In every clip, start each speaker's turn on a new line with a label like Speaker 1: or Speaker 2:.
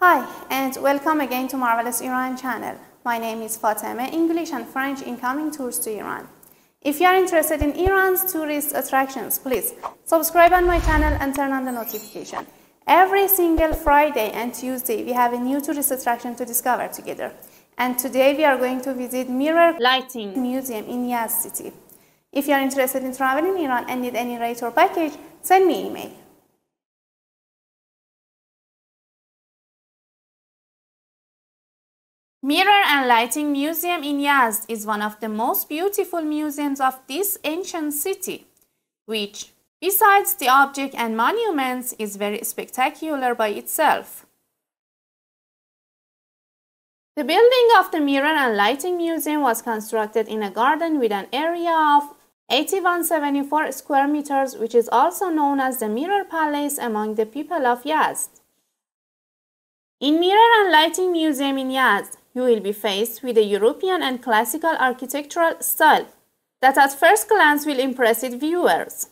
Speaker 1: Hi, and welcome again to Marvelous Iran channel. My name is Fateme, English and French incoming tours to Iran. If you are interested in Iran's tourist attractions, please subscribe on my channel and turn on the notification. Every single Friday and Tuesday, we have a new tourist attraction to discover together. And today we are going to visit Mirror Lighting Museum in Yazd City. If you are interested in traveling in Iran and need any rate or package, send me email. Mirror and Lighting Museum in Yazd is one of the most beautiful museums of this ancient city, which, besides the object and monuments, is very spectacular by itself. The building of the Mirror and Lighting Museum was constructed in a garden with an area of 8174 square meters, which is also known as the Mirror Palace among the people of Yazd. In Mirror and Lighting Museum in Yazd, you will be faced with a European and classical architectural style that at first glance will impress its viewers.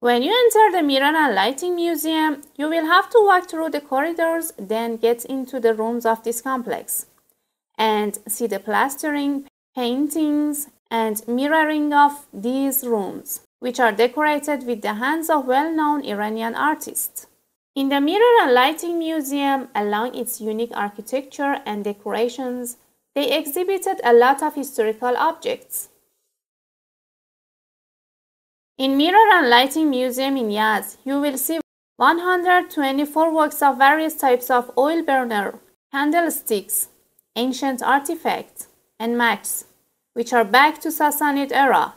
Speaker 1: When you enter the Mirror and Lighting Museum, you will have to walk through the corridors, then get into the rooms of this complex and see the plastering, paintings, and mirroring of these rooms, which are decorated with the hands of well-known Iranian artists. In the Mirror and Lighting Museum, along its unique architecture and decorations, they exhibited a lot of historical objects. In Mirror and Lighting Museum in Yazd, you will see 124 works of various types of oil burner, candlesticks, ancient artifacts, and maps, which are back to Sassanid era.